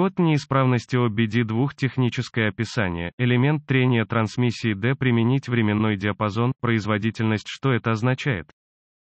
Код неисправности OBD2 техническое описание, элемент трения трансмиссии D применить временной диапазон, производительность Что это означает?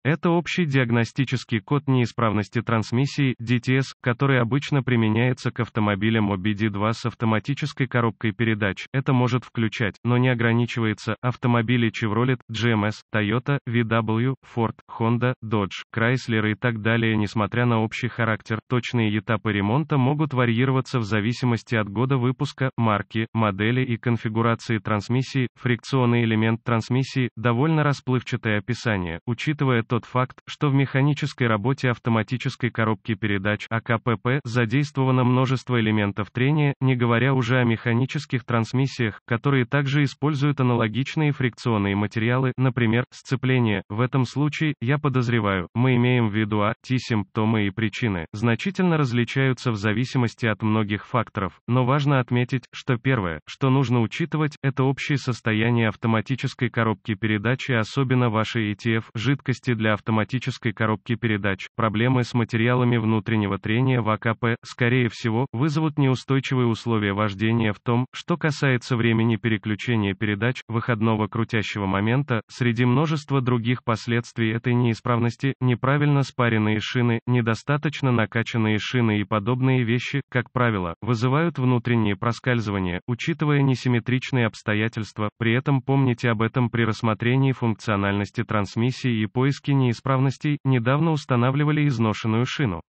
Это общий диагностический код неисправности трансмиссии, DTS, который обычно применяется к автомобилям OBD2 с автоматической коробкой передач. Это может включать, но не ограничивается, автомобили Chevrolet, GMS, Toyota, VW, Ford, Honda, Dodge, Chrysler и так далее. Несмотря на общий характер, точные этапы ремонта могут варьироваться в зависимости от года выпуска, марки, модели и конфигурации трансмиссии. Фрикционный элемент трансмиссии – довольно расплывчатое описание, учитывая тот факт, что в механической работе автоматической коробки передач АКПП задействовано множество элементов трения, не говоря уже о механических трансмиссиях, которые также используют аналогичные фрикционные материалы, например, сцепление. В этом случае, я подозреваю, мы имеем в виду А, симптомы и причины, значительно различаются в зависимости от многих факторов, но важно отметить, что первое, что нужно учитывать, это общее состояние автоматической коробки передач и особенно вашей ETF жидкости для автоматической коробки передач. Проблемы с материалами внутреннего трения в АКП, скорее всего, вызовут неустойчивые условия вождения в том, что касается времени переключения передач, выходного крутящего момента, среди множества других последствий этой неисправности, неправильно спаренные шины, недостаточно накачанные шины и подобные вещи, как правило, вызывают внутренние проскальзывания, учитывая несимметричные обстоятельства, при этом помните об этом при рассмотрении функциональности трансмиссии и поиске неисправностей, недавно устанавливали изношенную шину.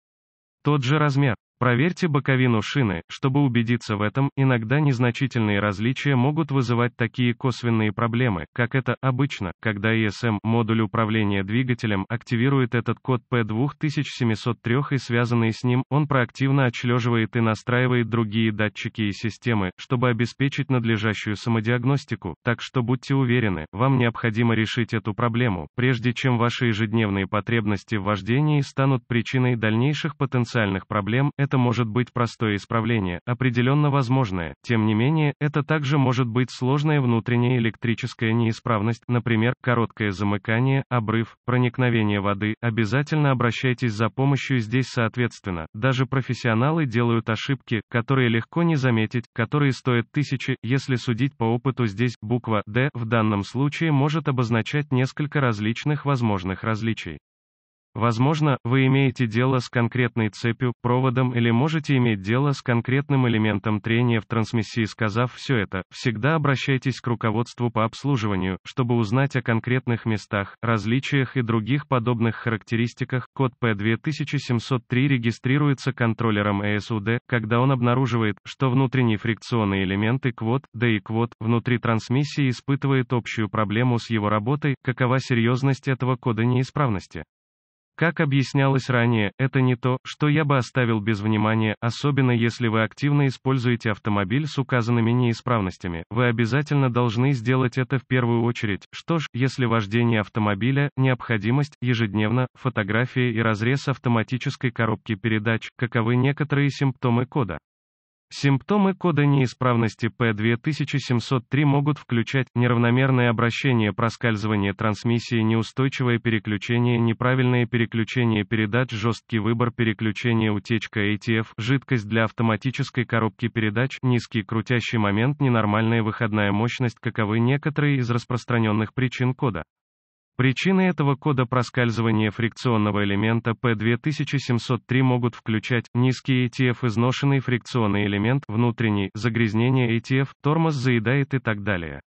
Тот же размер. Проверьте боковину шины, чтобы убедиться в этом, иногда незначительные различия могут вызывать такие косвенные проблемы, как это обычно, когда ESM, модуль управления двигателем, активирует этот код P2703 и связанный с ним, он проактивно отшлеживает и настраивает другие датчики и системы, чтобы обеспечить надлежащую самодиагностику, так что будьте уверены, вам необходимо решить эту проблему, прежде чем ваши ежедневные потребности в вождении станут причиной дальнейших потенциальных проблем, это может быть простое исправление, определенно возможное, тем не менее, это также может быть сложная внутренняя электрическая неисправность, например, короткое замыкание, обрыв, проникновение воды, обязательно обращайтесь за помощью здесь соответственно, даже профессионалы делают ошибки, которые легко не заметить, которые стоят тысячи, если судить по опыту здесь, буква «Д» в данном случае может обозначать несколько различных возможных различий. Возможно, вы имеете дело с конкретной цепью, проводом или можете иметь дело с конкретным элементом трения в трансмиссии. Сказав все это, всегда обращайтесь к руководству по обслуживанию, чтобы узнать о конкретных местах, различиях и других подобных характеристиках. Код P2703 регистрируется контроллером ESUD, когда он обнаруживает, что внутренний фрикционный элемент и квот, да и квот, внутри трансмиссии испытывает общую проблему с его работой, какова серьезность этого кода неисправности. Как объяснялось ранее, это не то, что я бы оставил без внимания, особенно если вы активно используете автомобиль с указанными неисправностями. Вы обязательно должны сделать это в первую очередь. Что ж, если вождение автомобиля, необходимость, ежедневно, фотография и разрез автоматической коробки передач, каковы некоторые симптомы кода. Симптомы кода неисправности P2703 могут включать неравномерное обращение проскальзывание трансмиссии неустойчивое переключение неправильное переключение передач жесткий выбор переключения утечка ATF жидкость для автоматической коробки передач низкий крутящий момент ненормальная выходная мощность каковы некоторые из распространенных причин кода. Причины этого кода проскальзывания фрикционного элемента P2703 могут включать низкий ATF, изношенный фрикционный элемент, внутренний, загрязнение ATF, тормоз заедает и так далее.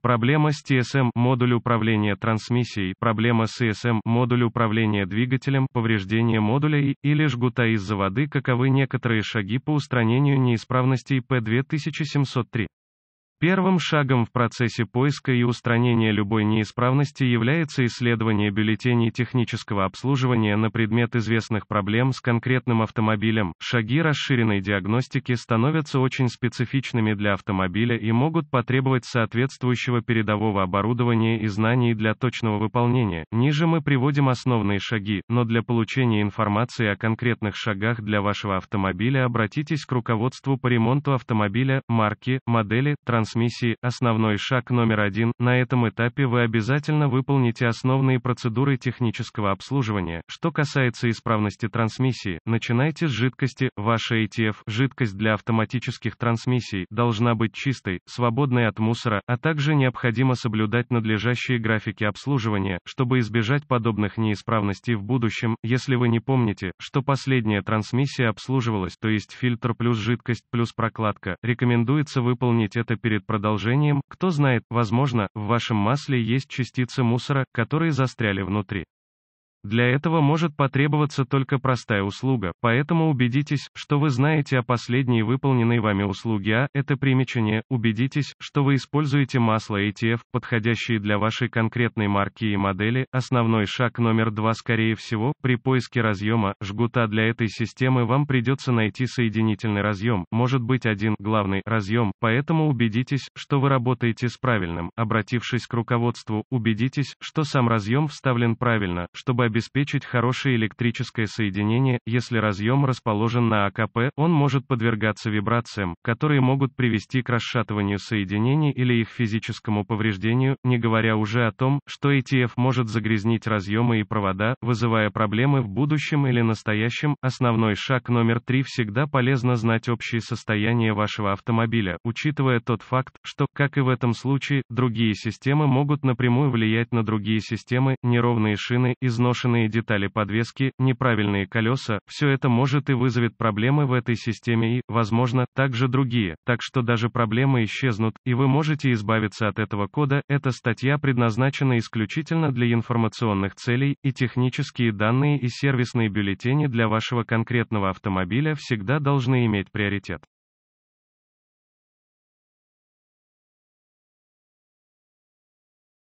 Проблема с TSM, модуль управления трансмиссией, проблема с ESM, модуль управления двигателем, повреждение модуля и, или жгута из-за воды, каковы некоторые шаги по устранению неисправностей P2703. Первым шагом в процессе поиска и устранения любой неисправности является исследование бюллетеней технического обслуживания на предмет известных проблем с конкретным автомобилем. Шаги расширенной диагностики становятся очень специфичными для автомобиля и могут потребовать соответствующего передового оборудования и знаний для точного выполнения. Ниже мы приводим основные шаги, но для получения информации о конкретных шагах для вашего автомобиля обратитесь к руководству по ремонту автомобиля, марки, модели, транспорта трансмиссии, основной шаг номер один, на этом этапе вы обязательно выполните основные процедуры технического обслуживания. Что касается исправности трансмиссии, начинайте с жидкости, ваша ATF, жидкость для автоматических трансмиссий, должна быть чистой, свободной от мусора, а также необходимо соблюдать надлежащие графики обслуживания, чтобы избежать подобных неисправностей в будущем, если вы не помните, что последняя трансмиссия обслуживалась, то есть фильтр плюс жидкость плюс прокладка, рекомендуется выполнить это перед продолжением, кто знает, возможно, в вашем масле есть частицы мусора, которые застряли внутри. Для этого может потребоваться только простая услуга, поэтому убедитесь, что вы знаете о последней выполненной вами услуге А, это примечание, убедитесь, что вы используете масло ATF, подходящие для вашей конкретной марки и модели, основной шаг номер два скорее всего, при поиске разъема, жгута для этой системы вам придется найти соединительный разъем, может быть один, главный, разъем, поэтому убедитесь, что вы работаете с правильным, обратившись к руководству, убедитесь, что сам разъем вставлен правильно, чтобы обеспечить хорошее электрическое соединение, если разъем расположен на АКП, он может подвергаться вибрациям, которые могут привести к расшатыванию соединений или их физическому повреждению, не говоря уже о том, что ATF может загрязнить разъемы и провода, вызывая проблемы в будущем или настоящем. Основной шаг номер три всегда полезно знать общее состояние вашего автомобиля, учитывая тот факт, что, как и в этом случае, другие системы могут напрямую влиять на другие системы, неровные шины, износ изношенные детали подвески, неправильные колеса, все это может и вызовет проблемы в этой системе и, возможно, также другие, так что даже проблемы исчезнут, и вы можете избавиться от этого кода, эта статья предназначена исключительно для информационных целей, и технические данные и сервисные бюллетени для вашего конкретного автомобиля всегда должны иметь приоритет.